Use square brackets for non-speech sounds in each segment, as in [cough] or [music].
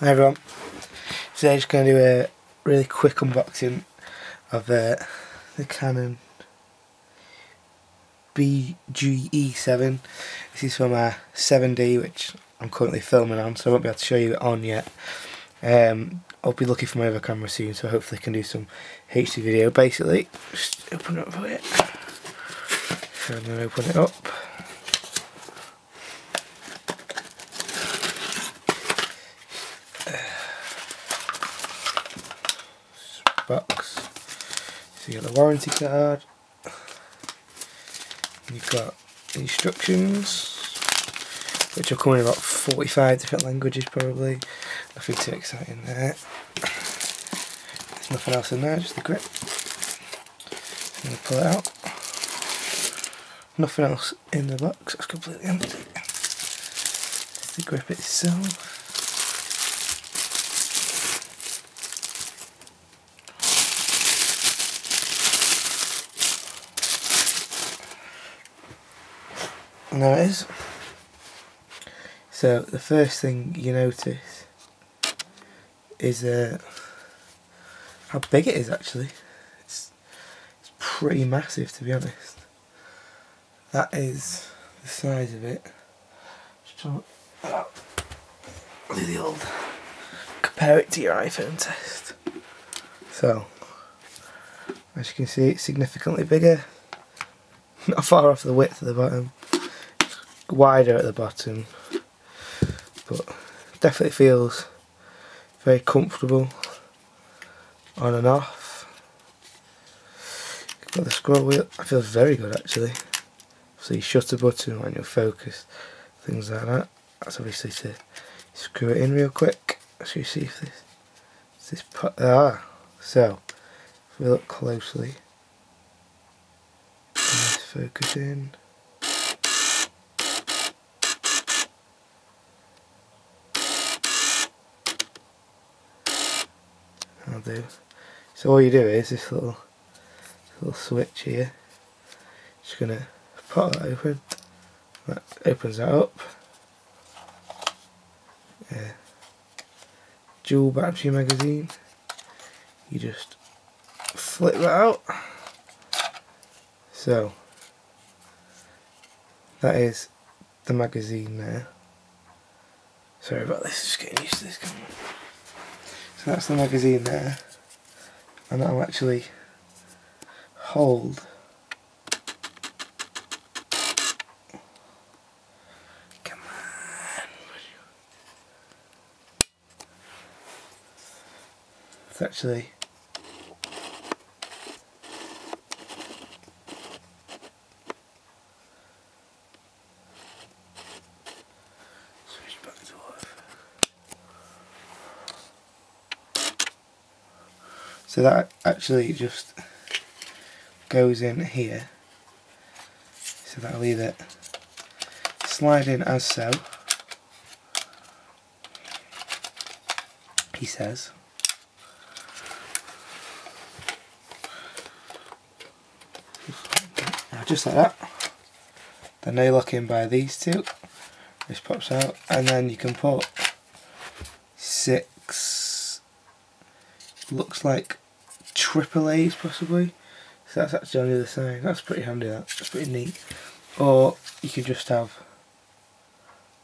Hi everyone, today I'm just going to do a really quick unboxing of uh, the Canon BG-E7. This is for my 7D which I'm currently filming on so I won't be able to show you it on yet. Um, I'll be looking for my other camera soon so hopefully I can do some HD video. Basically, just open it up for it. So I'm going to open it up. Box. So you got the warranty card. You've got instructions, which will come in about 45 different languages probably. Nothing too exciting there. There's nothing else in there, just the grip. I'm going to pull it out. Nothing else in the box, it's completely empty. It's the grip itself. And there it is. So the first thing you notice is uh, how big it is actually. It's, it's pretty massive to be honest. That is the size of it. Just try oh, do the old compare it to your iPhone test. So as you can see it's significantly bigger. [laughs] Not far off the width of the bottom wider at the bottom but definitely feels very comfortable on and off. Got the scroll wheel. It feels very good actually. So you shutter button when you're focused things like that. That's obviously to screw it in real quick. So you see if this this put ah so if we look closely. Focus in I'll do. So all you do is this little little switch here. Just gonna pop that open. That opens that up. Yeah. Dual battery magazine. You just flip that out. So that is the magazine there. Sorry about this, just getting used. That's the magazine there. And that'll actually hold Come on. It's actually switch back to off. So that actually just goes in here. So that'll either slide in as so, he says. Just like that. Then they lock in by these two. This pops out and then you can put six looks like triple A's possibly. So that's actually on the other side. That's pretty handy that. That's pretty neat. Or you could just have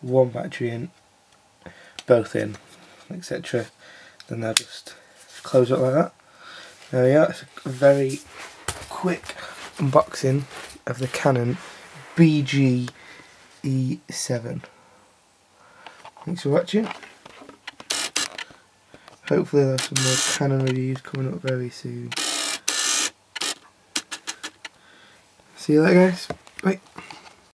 one battery in, both in, etc. Then they'll just close up like that. There we are. It's a very quick unboxing of the Canon BG E7. Thanks for watching. Hopefully there's some more Canon reviews coming up very soon. See you later guys. Bye.